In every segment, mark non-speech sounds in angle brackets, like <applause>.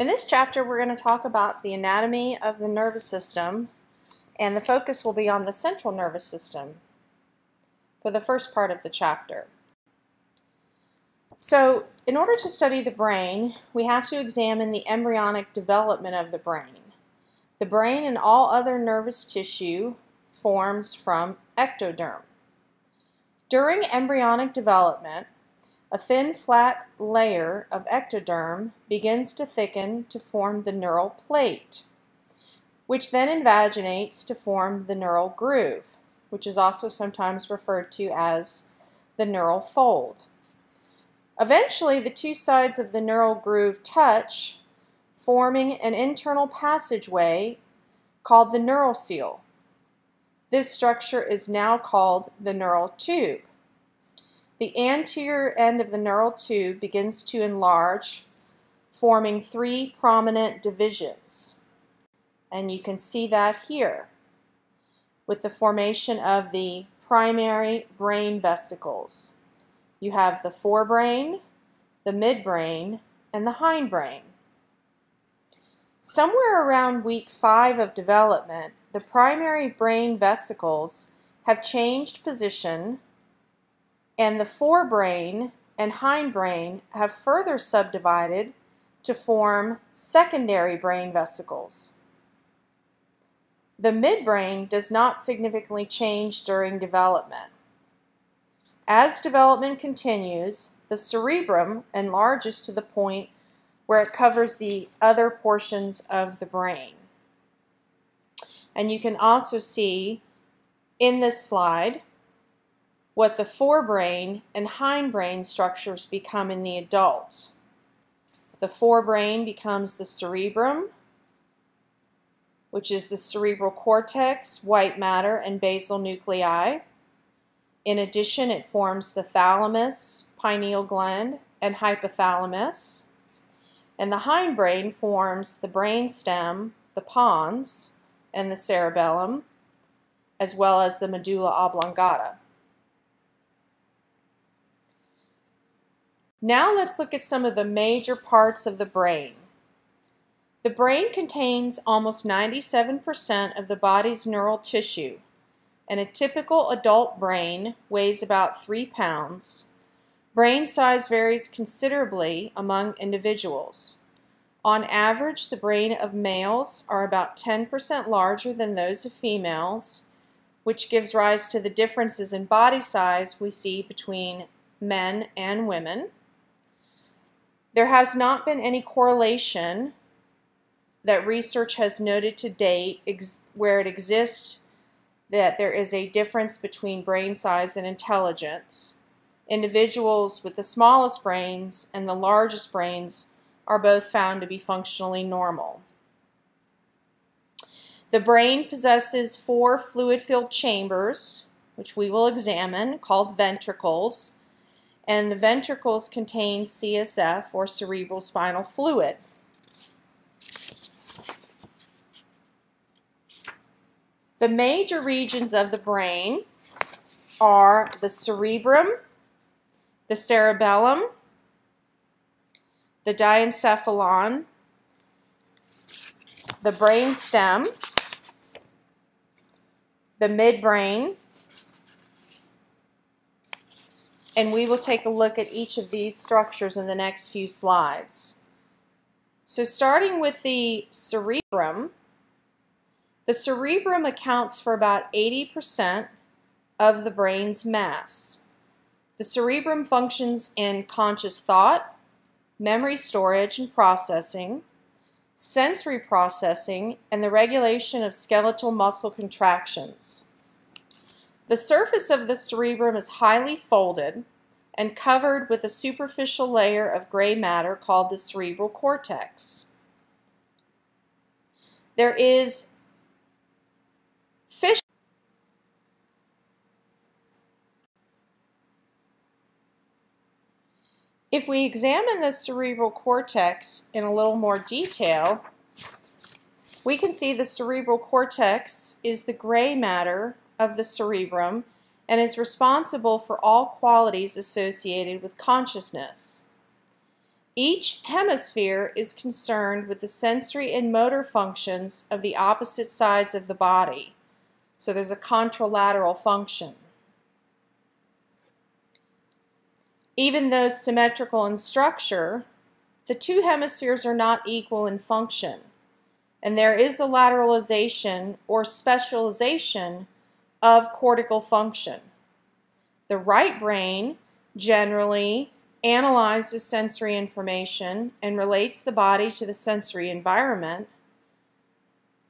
In this chapter, we're going to talk about the anatomy of the nervous system, and the focus will be on the central nervous system for the first part of the chapter. So, in order to study the brain, we have to examine the embryonic development of the brain. The brain and all other nervous tissue forms from ectoderm. During embryonic development, a thin flat layer of ectoderm begins to thicken to form the neural plate, which then invaginates to form the neural groove, which is also sometimes referred to as the neural fold. Eventually, the two sides of the neural groove touch, forming an internal passageway called the neurocoel. This structure is now called the neural tube. The anterior end of the neural tube begins to enlarge, forming three prominent divisions. And you can see that here with the formation of the primary brain vesicles. You have the forebrain, the midbrain, and the hindbrain. Somewhere around week five of development, the primary brain vesicles have changed position and the forebrain and hindbrain have further subdivided to form secondary brain vesicles. The midbrain does not significantly change during development. As development continues, the cerebrum enlarges to the point where it covers the other portions of the brain. And you can also see in this slide what the forebrain and hindbrain structures become in the adult. The forebrain becomes the cerebrum, which is the cerebral cortex, white matter, and basal nuclei. In addition, it forms the thalamus, pineal gland, and hypothalamus. And the hindbrain forms the brainstem, the pons, and the cerebellum, as well as the medulla oblongata. Now let's look at some of the major parts of the brain. The brain contains almost 97% of the body's neural tissue, and a typical adult brain weighs about 3 pounds. Brain size varies considerably among individuals. On average, the brain of males are about 10% larger than those of females, which gives rise to the differences in body size we see between men and women. There has not been any correlation that research has noted to date where it exists that there is a difference between brain size and intelligence. Individuals with the smallest brains and the largest brains are both found to be functionally normal. The brain possesses four fluid-filled chambers, which we will examine, called ventricles, and the ventricles contain CSF or cerebral spinal fluid. The major regions of the brain are the cerebrum, the cerebellum, the diencephalon, the brain stem, the midbrain, and we will take a look at each of these structures in the next few slides. So starting with the cerebrum, the cerebrum accounts for about 80% of the brain's mass. The cerebrum functions in conscious thought, memory storage and processing, sensory processing, and the regulation of skeletal muscle contractions. The surface of the cerebrum is highly folded and covered with a superficial layer of gray matter called the cerebral cortex. There is fish If we examine the cerebral cortex in a little more detail, we can see the cerebral cortex is the gray matter of the cerebrum and is responsible for all qualities associated with consciousness. Each hemisphere is concerned with the sensory and motor functions of the opposite sides of the body. So there's a contralateral function. Even though symmetrical in structure, the two hemispheres are not equal in function, and there is a lateralization or specialization of cortical function. The right brain generally analyzes sensory information and relates the body to the sensory environment.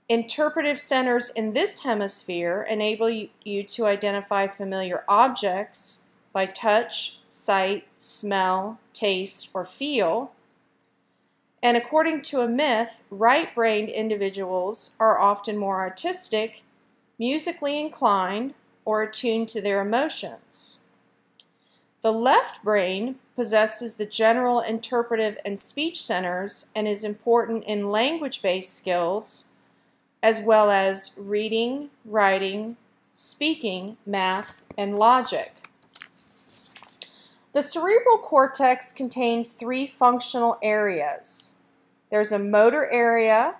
Interpretive centers in this hemisphere enable you to identify familiar objects by touch, sight, smell, taste, or feel. And according to a myth, right brained individuals are often more artistic, musically inclined, or attuned to their emotions. The left brain possesses the general interpretive and speech centers and is important in language based skills as well as reading, writing, speaking, math, and logic. The cerebral cortex contains three functional areas. There's a motor area,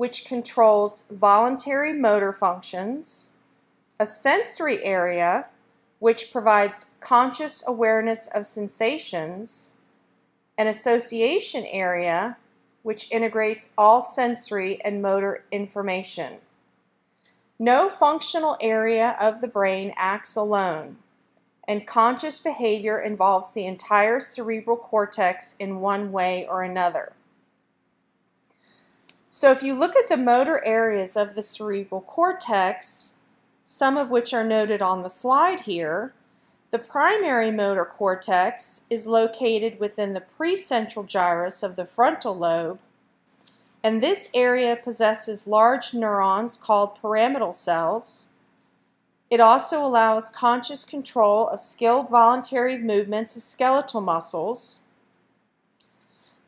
which controls voluntary motor functions, a sensory area, which provides conscious awareness of sensations, an association area, which integrates all sensory and motor information. No functional area of the brain acts alone, and conscious behavior involves the entire cerebral cortex in one way or another. So if you look at the motor areas of the cerebral cortex, some of which are noted on the slide here, the primary motor cortex is located within the precentral gyrus of the frontal lobe, and this area possesses large neurons called pyramidal cells. It also allows conscious control of skilled voluntary movements of skeletal muscles.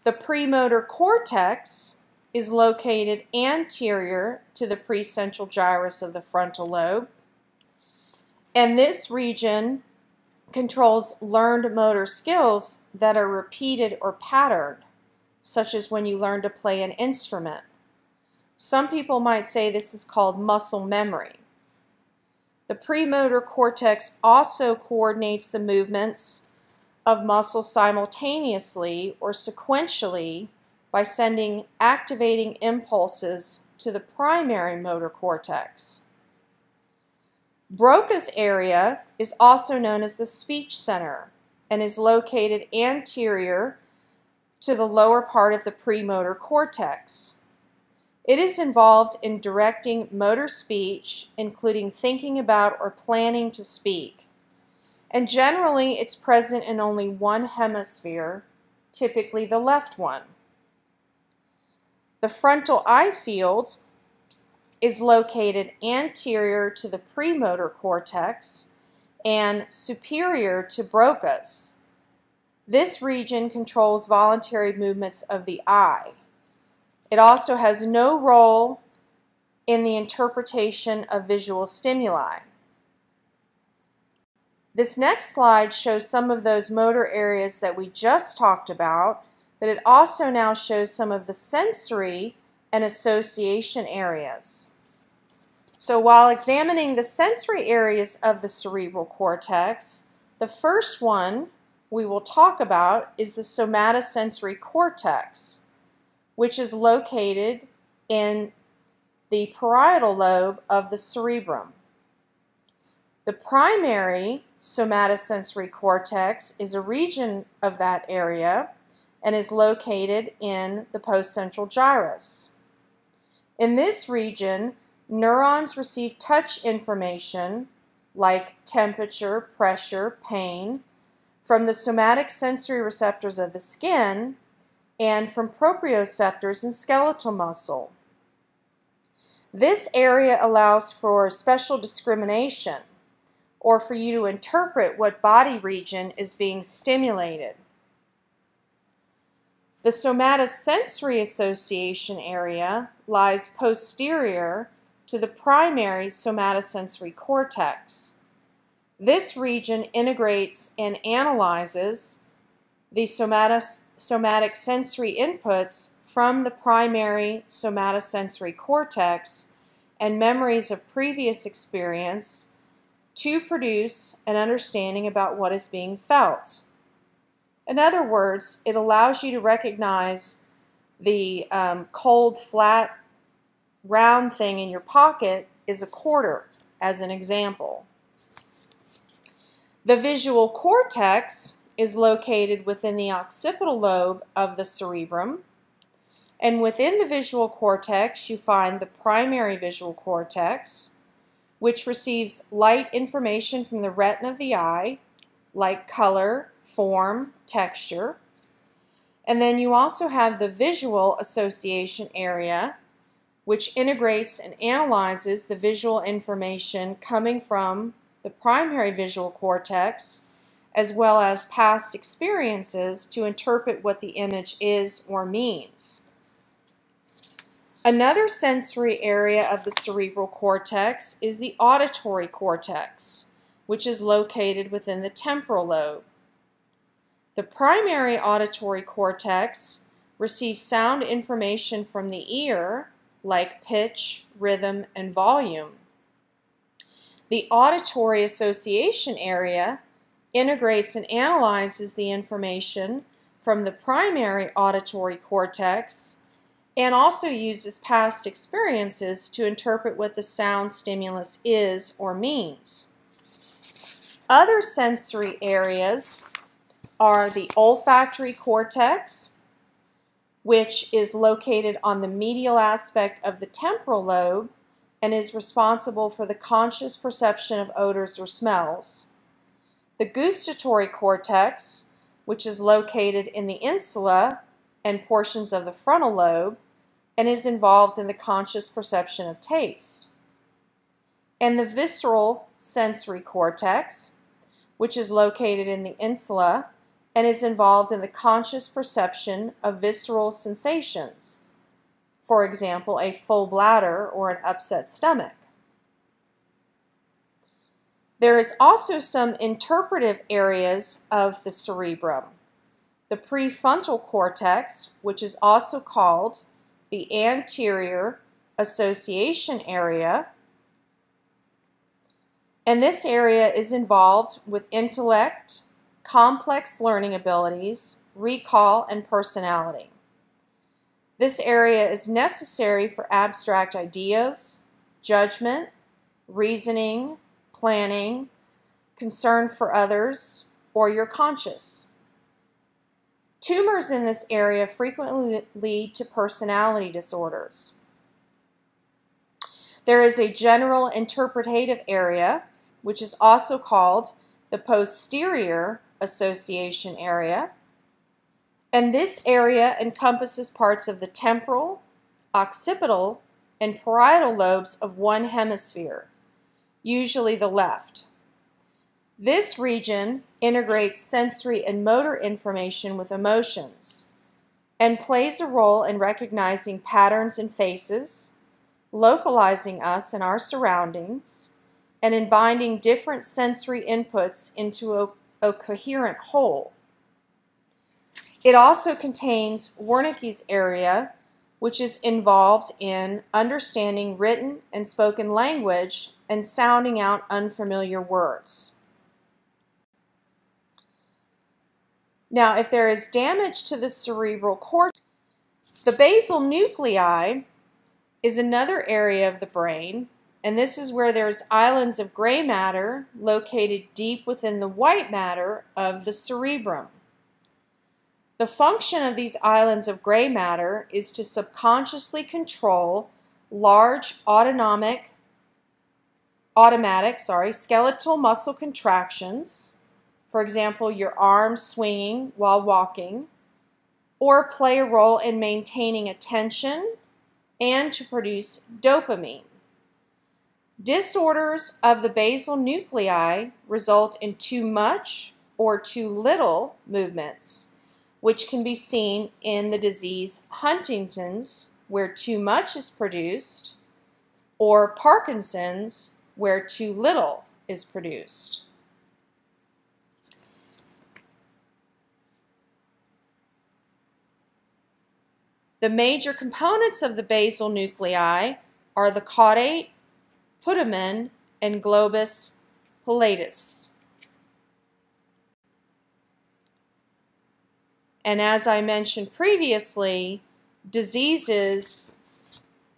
The premotor cortex is located anterior to the precentral gyrus of the frontal lobe. And this region controls learned motor skills that are repeated or patterned, such as when you learn to play an instrument. Some people might say this is called muscle memory. The premotor cortex also coordinates the movements of muscles simultaneously or sequentially by sending activating impulses to the primary motor cortex. Broca's area is also known as the speech center and is located anterior to the lower part of the premotor cortex. It is involved in directing motor speech, including thinking about or planning to speak. And generally, it's present in only one hemisphere, typically the left one. The frontal eye field is located anterior to the premotor cortex and superior to Broca's. This region controls voluntary movements of the eye. It also has no role in the interpretation of visual stimuli. This next slide shows some of those motor areas that we just talked about but it also now shows some of the sensory and association areas. So while examining the sensory areas of the cerebral cortex, the first one we will talk about is the somatosensory cortex, which is located in the parietal lobe of the cerebrum. The primary somatosensory cortex is a region of that area and is located in the postcentral gyrus. In this region, neurons receive touch information like temperature, pressure, pain from the somatic sensory receptors of the skin and from proprioceptors in skeletal muscle. This area allows for special discrimination or for you to interpret what body region is being stimulated. The somatosensory association area lies posterior to the primary somatosensory cortex. This region integrates and analyzes the somatic, somatic sensory inputs from the primary somatosensory cortex and memories of previous experience to produce an understanding about what is being felt. In other words, it allows you to recognize the um, cold, flat, round thing in your pocket is a quarter, as an example. The visual cortex is located within the occipital lobe of the cerebrum. And within the visual cortex, you find the primary visual cortex, which receives light information from the retina of the eye, like color, form, texture. And then you also have the visual association area, which integrates and analyzes the visual information coming from the primary visual cortex as well as past experiences to interpret what the image is or means. Another sensory area of the cerebral cortex is the auditory cortex, which is located within the temporal lobe. The primary auditory cortex receives sound information from the ear, like pitch, rhythm, and volume. The auditory association area integrates and analyzes the information from the primary auditory cortex and also uses past experiences to interpret what the sound stimulus is or means. Other sensory areas are the olfactory cortex, which is located on the medial aspect of the temporal lobe and is responsible for the conscious perception of odors or smells. The gustatory cortex, which is located in the insula and portions of the frontal lobe, and is involved in the conscious perception of taste. And the visceral sensory cortex, which is located in the insula and is involved in the conscious perception of visceral sensations, for example, a full bladder or an upset stomach. There is also some interpretive areas of the cerebrum. The prefrontal cortex, which is also called the anterior association area, and this area is involved with intellect, complex learning abilities, recall, and personality. This area is necessary for abstract ideas, judgment, reasoning, planning, concern for others, or your conscious. Tumors in this area frequently lead to personality disorders. There is a general interpretative area, which is also called the posterior association area. And this area encompasses parts of the temporal, occipital, and parietal lobes of one hemisphere usually the left. This region integrates sensory and motor information with emotions and plays a role in recognizing patterns and faces, localizing us and our surroundings, and in binding different sensory inputs into a, a coherent whole. It also contains Wernicke's area, which is involved in understanding written and spoken language and sounding out unfamiliar words. Now, if there is damage to the cerebral cortex, the basal nuclei is another area of the brain, and this is where there's islands of gray matter located deep within the white matter of the cerebrum. The function of these islands of gray matter is to subconsciously control large autonomic, automatic, sorry, skeletal muscle contractions, for example, your arms swinging while walking, or play a role in maintaining attention and to produce dopamine. Disorders of the basal nuclei result in too much or too little movements which can be seen in the disease Huntington's, where too much is produced, or Parkinson's, where too little is produced. The major components of the basal nuclei are the caudate, putamen, and globus pallidus. And as I mentioned previously, diseases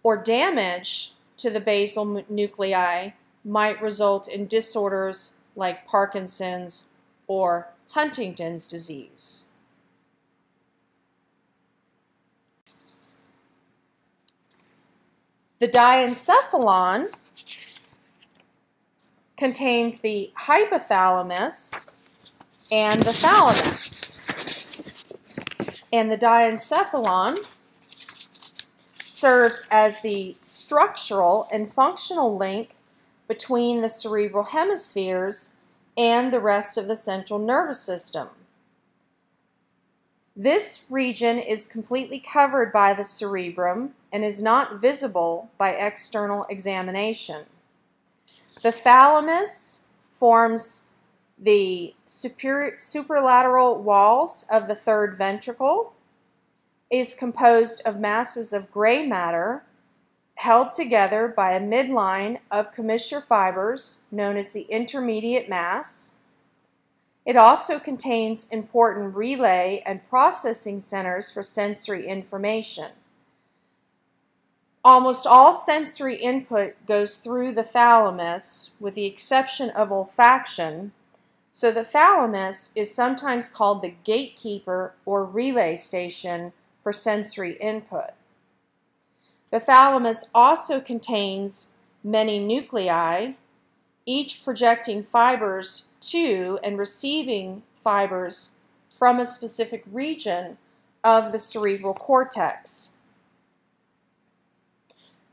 or damage to the basal nuclei might result in disorders like Parkinson's or Huntington's disease. The diencephalon contains the hypothalamus and the thalamus. And the diencephalon serves as the structural and functional link between the cerebral hemispheres and the rest of the central nervous system. This region is completely covered by the cerebrum and is not visible by external examination. The thalamus forms the super, superlateral walls of the third ventricle, is composed of masses of gray matter held together by a midline of commissure fibers known as the intermediate mass. It also contains important relay and processing centers for sensory information. Almost all sensory input goes through the thalamus, with the exception of olfaction, so the thalamus is sometimes called the gatekeeper or relay station for sensory input. The thalamus also contains many nuclei, each projecting fibers to and receiving fibers from a specific region of the cerebral cortex.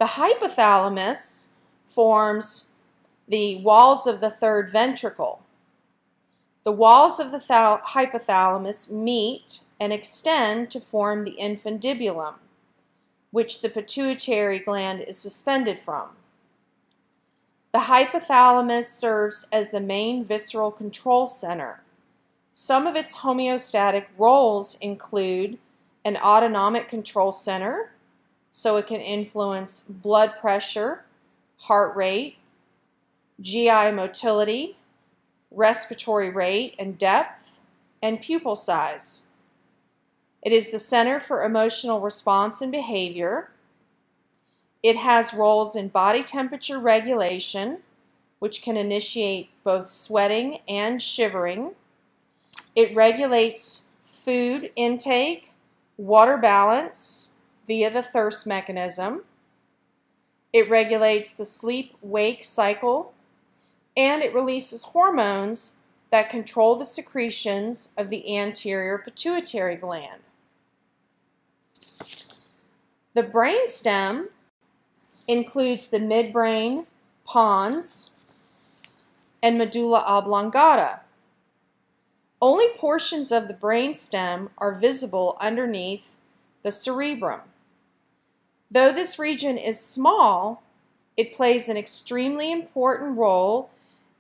The hypothalamus forms the walls of the third ventricle. The walls of the hypothalamus meet and extend to form the infundibulum, which the pituitary gland is suspended from. The hypothalamus serves as the main visceral control center. Some of its homeostatic roles include an autonomic control center, so it can influence blood pressure, heart rate, GI motility, respiratory rate and depth, and pupil size. It is the Center for Emotional Response and Behavior. It has roles in body temperature regulation, which can initiate both sweating and shivering. It regulates food intake, water balance, via the thirst mechanism. It regulates the sleep-wake cycle, and it releases hormones that control the secretions of the anterior pituitary gland. The brainstem includes the midbrain, pons, and medulla oblongata. Only portions of the brainstem are visible underneath the cerebrum. Though this region is small, it plays an extremely important role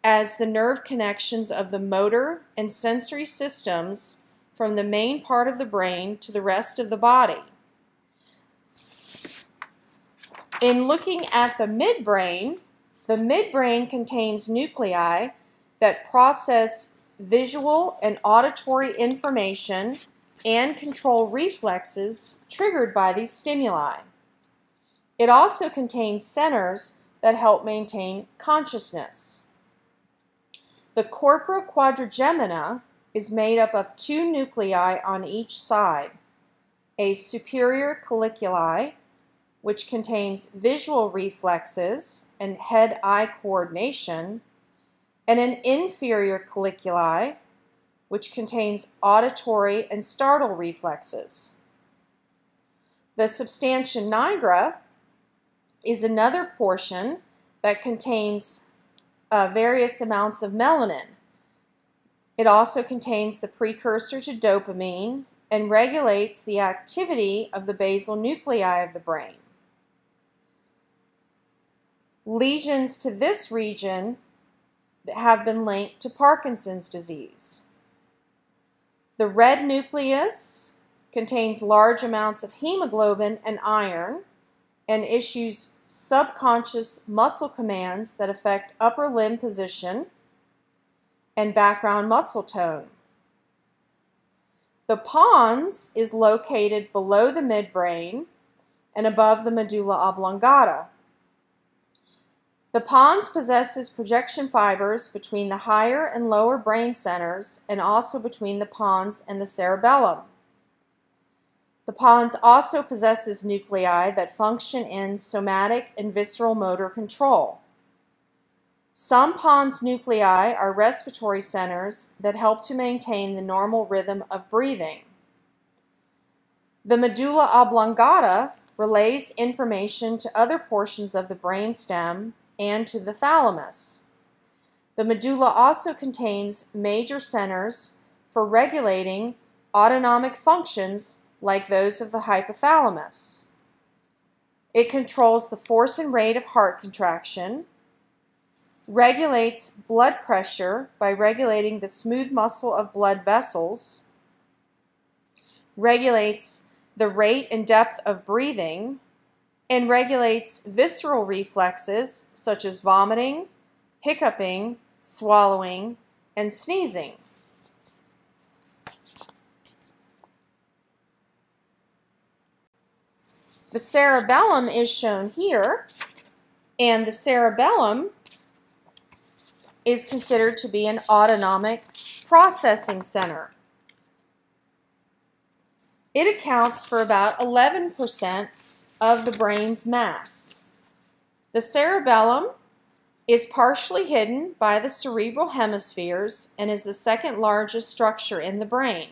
as the nerve connections of the motor and sensory systems from the main part of the brain to the rest of the body. In looking at the midbrain, the midbrain contains nuclei that process visual and auditory information and control reflexes triggered by these stimuli. It also contains centers that help maintain consciousness. The corpora quadrigemina is made up of two nuclei on each side, a superior colliculi, which contains visual reflexes and head-eye coordination, and an inferior colliculi, which contains auditory and startle reflexes. The substantia nigra is another portion that contains uh, various amounts of melanin. It also contains the precursor to dopamine and regulates the activity of the basal nuclei of the brain. Lesions to this region have been linked to Parkinson's disease. The red nucleus contains large amounts of hemoglobin and iron, and issues subconscious muscle commands that affect upper limb position and background muscle tone. The pons is located below the midbrain and above the medulla oblongata. The pons possesses projection fibers between the higher and lower brain centers and also between the pons and the cerebellum. The pons also possesses nuclei that function in somatic and visceral motor control. Some pons nuclei are respiratory centers that help to maintain the normal rhythm of breathing. The medulla oblongata relays information to other portions of the brainstem and to the thalamus. The medulla also contains major centers for regulating autonomic functions like those of the hypothalamus. It controls the force and rate of heart contraction, regulates blood pressure by regulating the smooth muscle of blood vessels, regulates the rate and depth of breathing, and regulates visceral reflexes such as vomiting, hiccuping, swallowing, and sneezing. The cerebellum is shown here, and the cerebellum is considered to be an autonomic processing center. It accounts for about 11% of the brain's mass. The cerebellum is partially hidden by the cerebral hemispheres and is the second largest structure in the brain.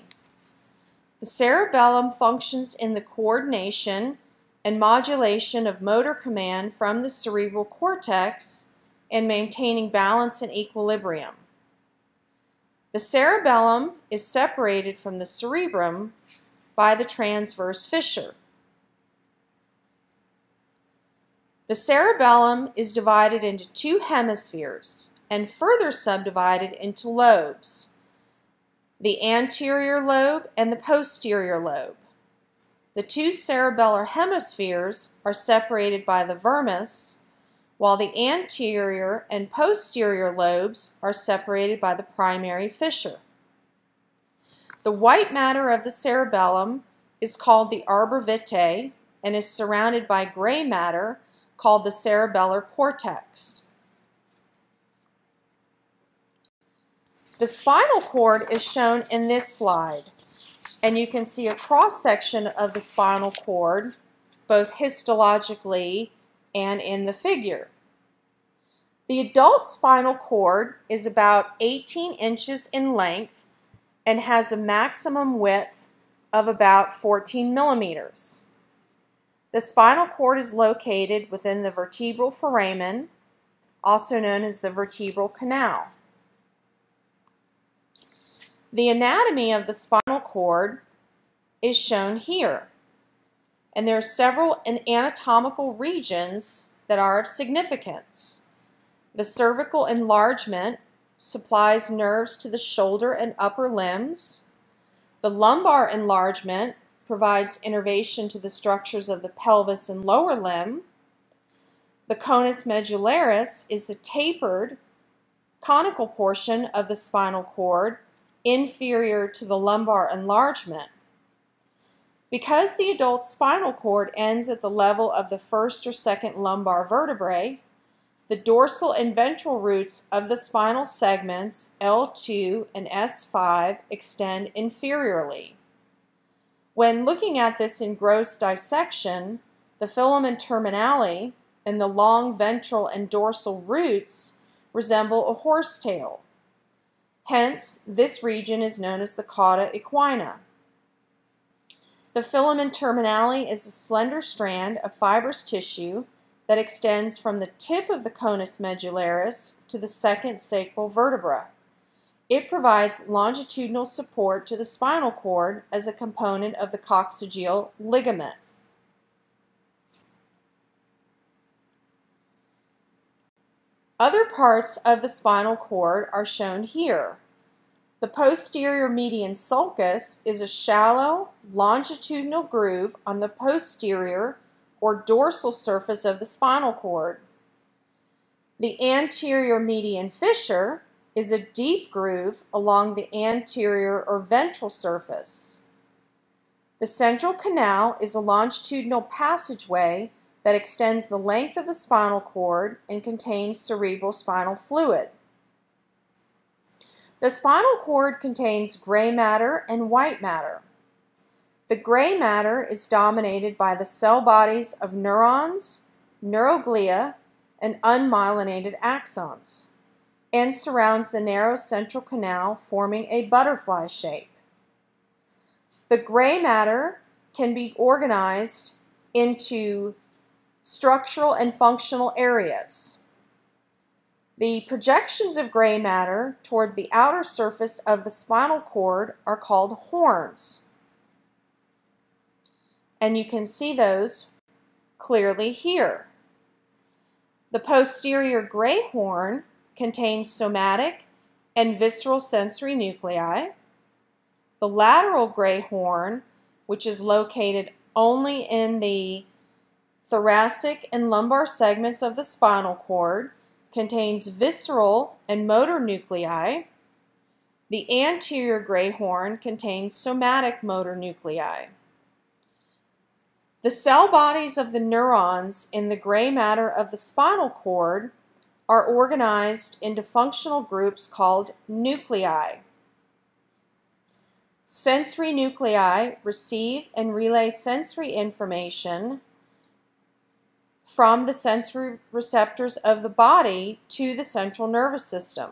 The cerebellum functions in the coordination and modulation of motor command from the cerebral cortex and maintaining balance and equilibrium. The cerebellum is separated from the cerebrum by the transverse fissure. The cerebellum is divided into two hemispheres and further subdivided into lobes, the anterior lobe and the posterior lobe. The two cerebellar hemispheres are separated by the vermis, while the anterior and posterior lobes are separated by the primary fissure. The white matter of the cerebellum is called the arbor vitae and is surrounded by gray matter called the cerebellar cortex. The spinal cord is shown in this slide and you can see a cross section of the spinal cord both histologically and in the figure. The adult spinal cord is about 18 inches in length and has a maximum width of about 14 millimeters. The spinal cord is located within the vertebral foramen, also known as the vertebral canal. The anatomy of the spinal cord is shown here. And there are several anatomical regions that are of significance. The cervical enlargement supplies nerves to the shoulder and upper limbs. The lumbar enlargement provides innervation to the structures of the pelvis and lower limb. The conus medullaris is the tapered conical portion of the spinal cord inferior to the lumbar enlargement. Because the adult spinal cord ends at the level of the first or second lumbar vertebrae, the dorsal and ventral roots of the spinal segments L2 and S5 extend inferiorly. When looking at this in gross dissection, the filament terminale and the long ventral and dorsal roots resemble a horsetail. Hence, this region is known as the cauda equina. The filament terminale is a slender strand of fibrous tissue that extends from the tip of the conus medullaris to the second sacral vertebra. It provides longitudinal support to the spinal cord as a component of the coccygeal ligament. Other parts of the spinal cord are shown here. The posterior median sulcus is a shallow, longitudinal groove on the posterior or dorsal surface of the spinal cord. The anterior median fissure is a deep groove along the anterior or ventral surface. The central canal is a longitudinal passageway that extends the length of the spinal cord and contains cerebral spinal fluid. The spinal cord contains gray matter and white matter. The gray matter is dominated by the cell bodies of neurons, neuroglia, and unmyelinated axons, and surrounds the narrow central canal forming a butterfly shape. The gray matter can be organized into structural and functional areas. The projections of gray matter toward the outer surface of the spinal cord are called horns. And you can see those clearly here. The posterior gray horn contains somatic and visceral sensory nuclei. The lateral gray horn, which is located only in the thoracic and lumbar segments of the spinal cord, contains visceral and motor nuclei. The anterior gray horn contains somatic motor nuclei. The cell bodies of the neurons in the gray matter of the spinal cord are organized into functional groups called nuclei. Sensory nuclei receive and relay sensory information from the sensory receptors of the body to the central nervous system.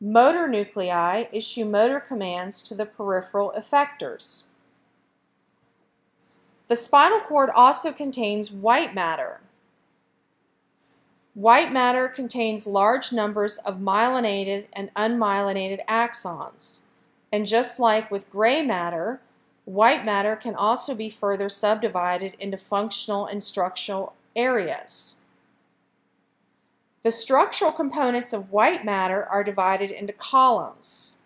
Motor nuclei issue motor commands to the peripheral effectors. The spinal cord also contains white matter. White matter contains large numbers of myelinated and unmyelinated axons. And just like with gray matter, white matter can also be further subdivided into functional and structural areas. The structural components of white matter are divided into columns.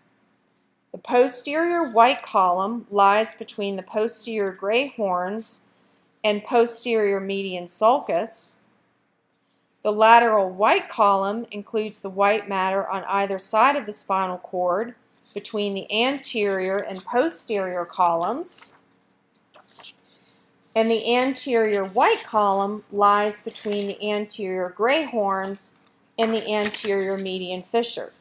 The posterior white column lies between the posterior gray horns and posterior median sulcus. The lateral white column includes the white matter on either side of the spinal cord between the anterior and posterior columns. And the anterior white column lies between the anterior gray horns and the anterior median fissure.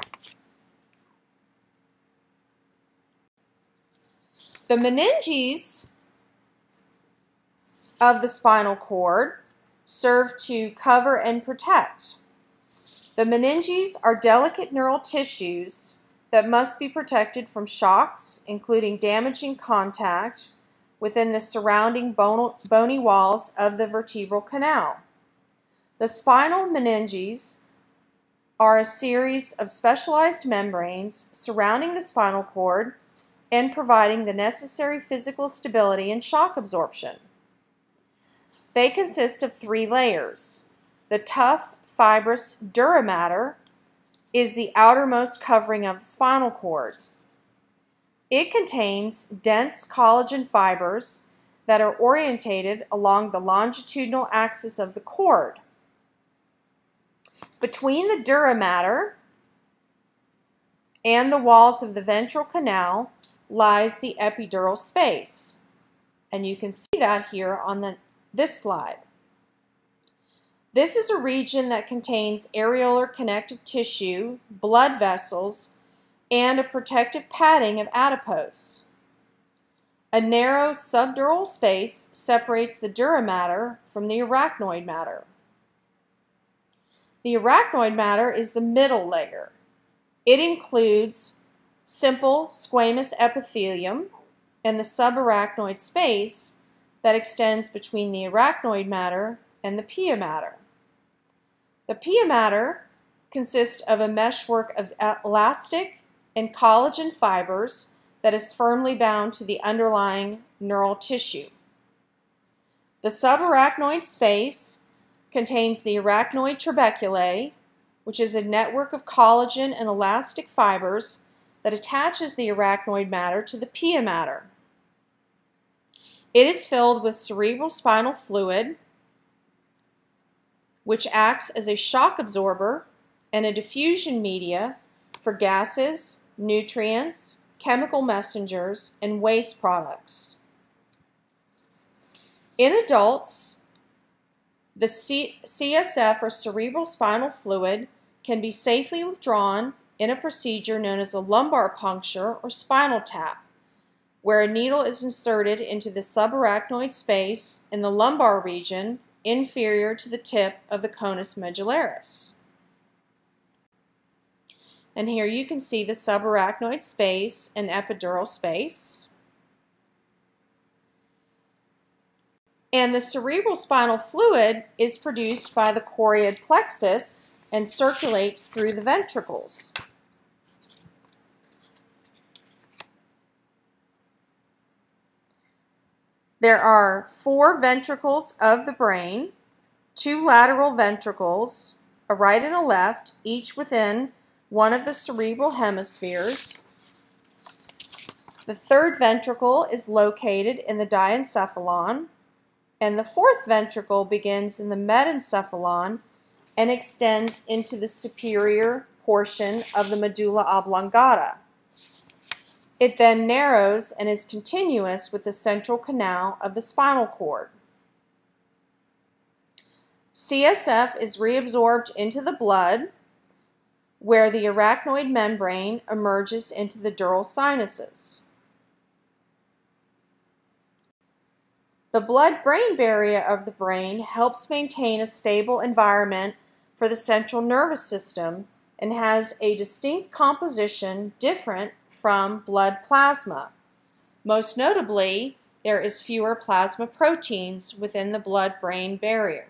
The meninges of the spinal cord serve to cover and protect. The meninges are delicate neural tissues that must be protected from shocks, including damaging contact within the surrounding bony walls of the vertebral canal. The spinal meninges are a series of specialized membranes surrounding the spinal cord and providing the necessary physical stability and shock absorption. They consist of three layers. The tough, fibrous dura mater is the outermost covering of the spinal cord. It contains dense collagen fibers that are orientated along the longitudinal axis of the cord. Between the dura mater and the walls of the ventral canal lies the epidural space. And you can see that here on the, this slide. This is a region that contains areolar connective tissue, blood vessels, and a protective padding of adipose. A narrow subdural space separates the dura mater from the arachnoid mater. The arachnoid mater is the middle layer. It includes simple squamous epithelium and the subarachnoid space that extends between the arachnoid mater and the pia mater. The pia mater consists of a meshwork of elastic and collagen fibers that is firmly bound to the underlying neural tissue. The subarachnoid space contains the arachnoid trabeculae, which is a network of collagen and elastic fibers that attaches the arachnoid mater to the pia mater. It is filled with cerebral spinal fluid, which acts as a shock absorber and a diffusion media for gases, nutrients, chemical messengers, and waste products. In adults, the C CSF or cerebral spinal fluid can be safely withdrawn in a procedure known as a lumbar puncture or spinal tap, where a needle is inserted into the subarachnoid space in the lumbar region inferior to the tip of the conus medullaris. And here you can see the subarachnoid space and epidural space. And the cerebral spinal fluid is produced by the choroid plexus and circulates through the ventricles. There are four ventricles of the brain, two lateral ventricles, a right and a left, each within one of the cerebral hemispheres. The third ventricle is located in the diencephalon, and the fourth ventricle begins in the metencephalon and extends into the superior portion of the medulla oblongata. It then narrows and is continuous with the central canal of the spinal cord. CSF is reabsorbed into the blood where the arachnoid membrane emerges into the dural sinuses. The blood-brain barrier of the brain helps maintain a stable environment for the central nervous system and has a distinct composition different from blood plasma. Most notably, there is fewer plasma proteins within the blood-brain barrier.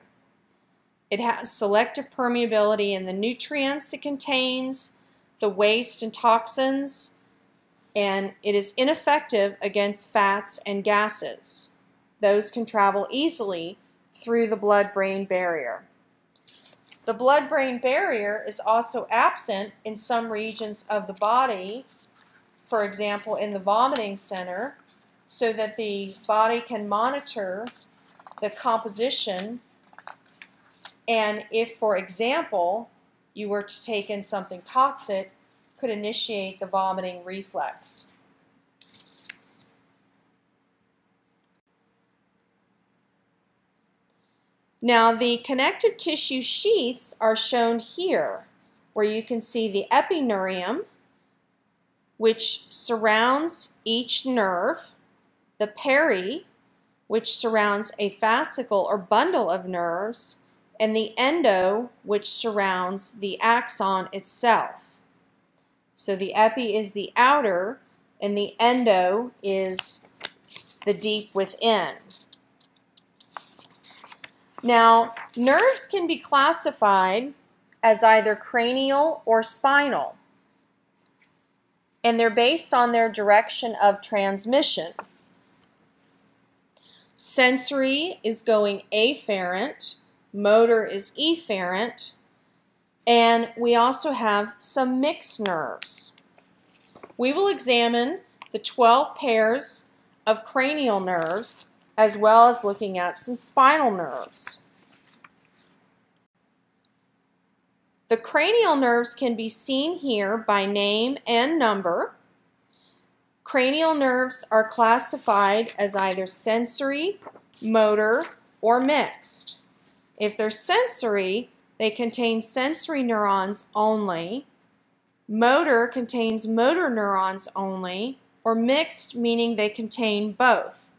It has selective permeability in the nutrients it contains, the waste and toxins, and it is ineffective against fats and gases. Those can travel easily through the blood-brain barrier. The blood-brain barrier is also absent in some regions of the body for example, in the vomiting center, so that the body can monitor the composition. And if, for example, you were to take in something toxic, could initiate the vomiting reflex. Now the connective tissue sheaths are shown here, where you can see the epineurium, which surrounds each nerve, the peri, which surrounds a fascicle or bundle of nerves, and the endo, which surrounds the axon itself. So the epi is the outer, and the endo is the deep within. Now, nerves can be classified as either cranial or spinal and they're based on their direction of transmission. Sensory is going afferent, motor is efferent, and we also have some mixed nerves. We will examine the 12 pairs of cranial nerves as well as looking at some spinal nerves. The cranial nerves can be seen here by name and number. Cranial nerves are classified as either sensory, motor, or mixed. If they're sensory, they contain sensory neurons only. Motor contains motor neurons only, or mixed meaning they contain both.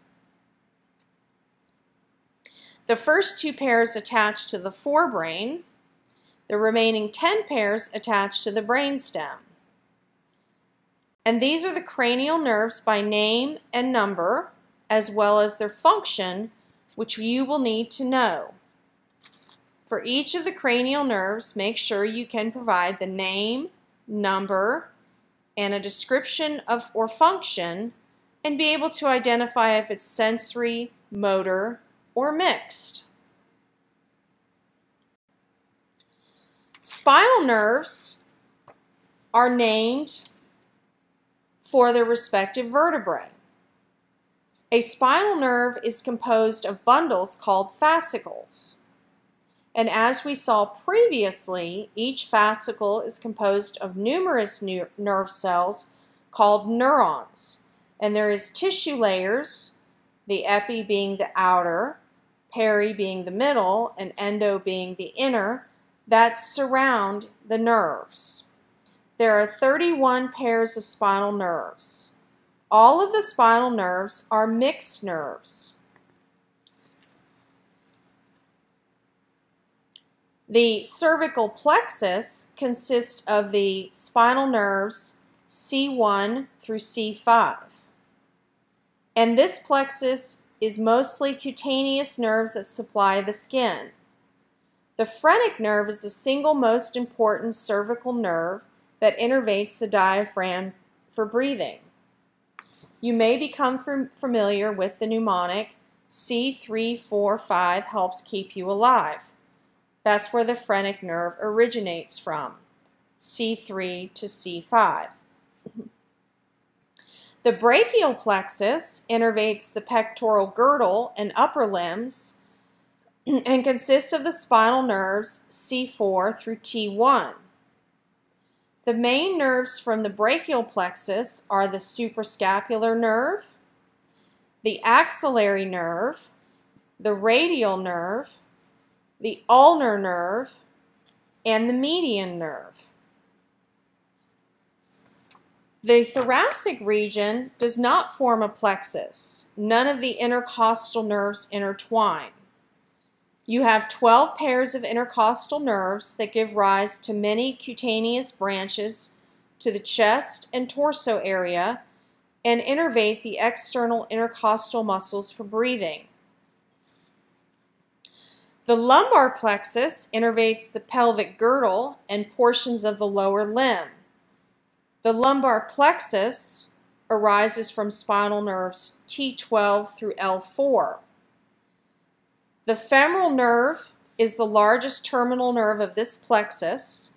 The first two pairs attach to the forebrain, the remaining 10 pairs attach to the brainstem. And these are the cranial nerves by name and number, as well as their function, which you will need to know. For each of the cranial nerves, make sure you can provide the name, number, and a description of or function, and be able to identify if it's sensory, motor, or mixed. Spinal nerves are named for their respective vertebrae. A spinal nerve is composed of bundles called fascicles. And as we saw previously, each fascicle is composed of numerous nerve cells called neurons. And there is tissue layers, the epi being the outer, peri being the middle, and endo being the inner, that surround the nerves. There are 31 pairs of spinal nerves. All of the spinal nerves are mixed nerves. The cervical plexus consists of the spinal nerves C1 through C5. And this plexus is mostly cutaneous nerves that supply the skin. The phrenic nerve is the single most important cervical nerve that innervates the diaphragm for breathing. You may become familiar with the mnemonic C345 helps keep you alive. That's where the phrenic nerve originates from, C3 to C5. The brachial plexus innervates the pectoral girdle and upper limbs <clears throat> and consists of the spinal nerves C4 through T1. The main nerves from the brachial plexus are the suprascapular nerve, the axillary nerve, the radial nerve, the ulnar nerve, and the median nerve. The thoracic region does not form a plexus. None of the intercostal nerves intertwine. You have 12 pairs of intercostal nerves that give rise to many cutaneous branches to the chest and torso area and innervate the external intercostal muscles for breathing. The lumbar plexus innervates the pelvic girdle and portions of the lower limb. The lumbar plexus arises from spinal nerves T12 through L4. The femoral nerve is the largest terminal nerve of this plexus,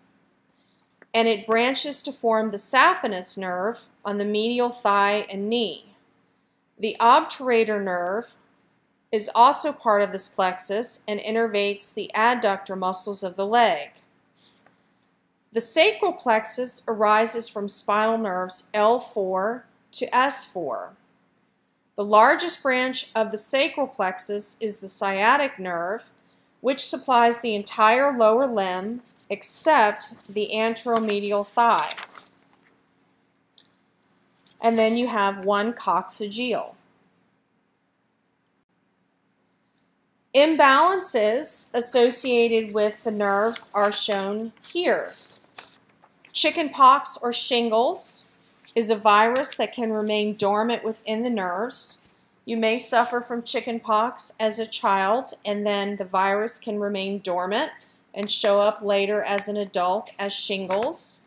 and it branches to form the saphenous nerve on the medial thigh and knee. The obturator nerve is also part of this plexus and innervates the adductor muscles of the leg. The sacral plexus arises from spinal nerves L4 to S4. The largest branch of the sacral plexus is the sciatic nerve, which supplies the entire lower limb except the anteromedial thigh. And then you have one coccygeal. Imbalances associated with the nerves are shown here. Chickenpox or shingles is a virus that can remain dormant within the nerves. You may suffer from chickenpox as a child and then the virus can remain dormant and show up later as an adult as shingles.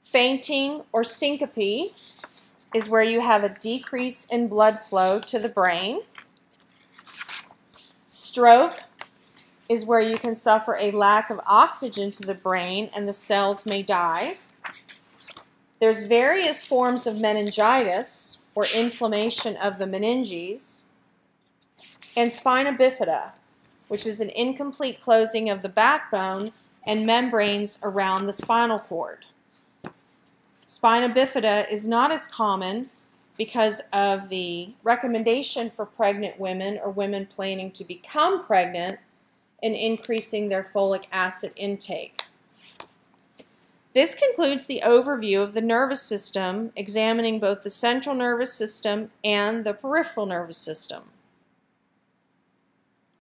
Fainting or syncope is where you have a decrease in blood flow to the brain. Stroke is where you can suffer a lack of oxygen to the brain and the cells may die. There's various forms of meningitis or inflammation of the meninges and spina bifida, which is an incomplete closing of the backbone and membranes around the spinal cord. Spina bifida is not as common because of the recommendation for pregnant women or women planning to become pregnant in increasing their folic acid intake. This concludes the overview of the nervous system, examining both the central nervous system and the peripheral nervous system.